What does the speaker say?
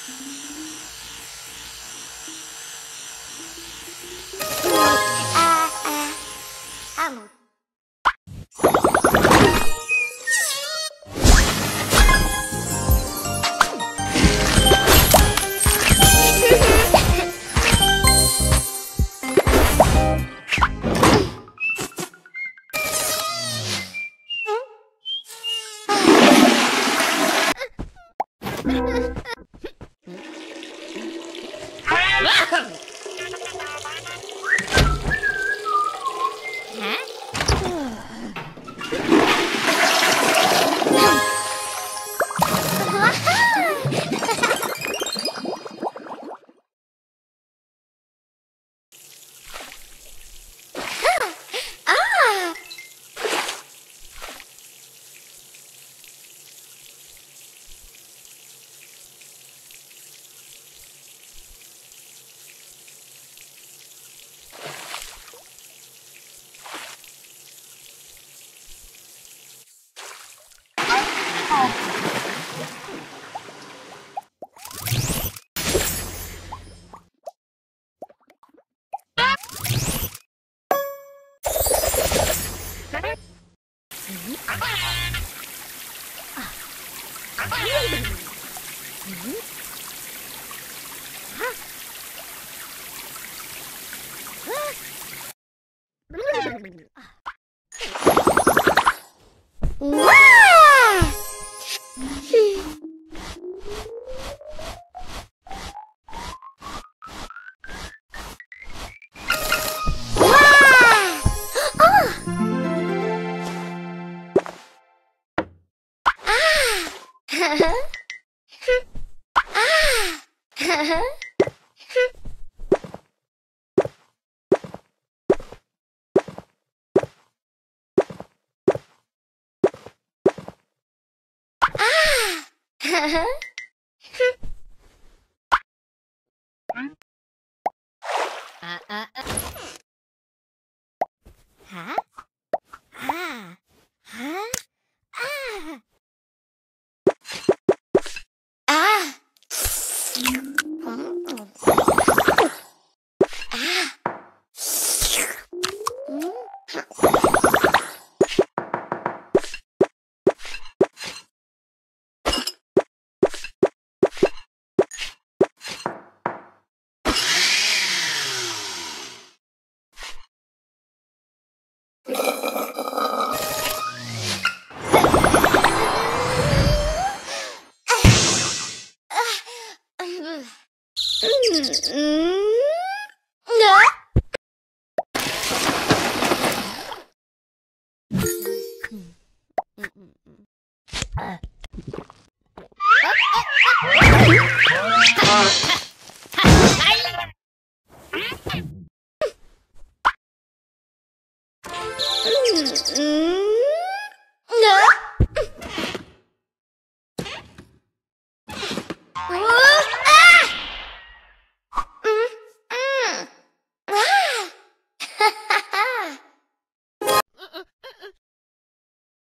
Ha ha ha! Ahem. あ。あああは Mm-hmm.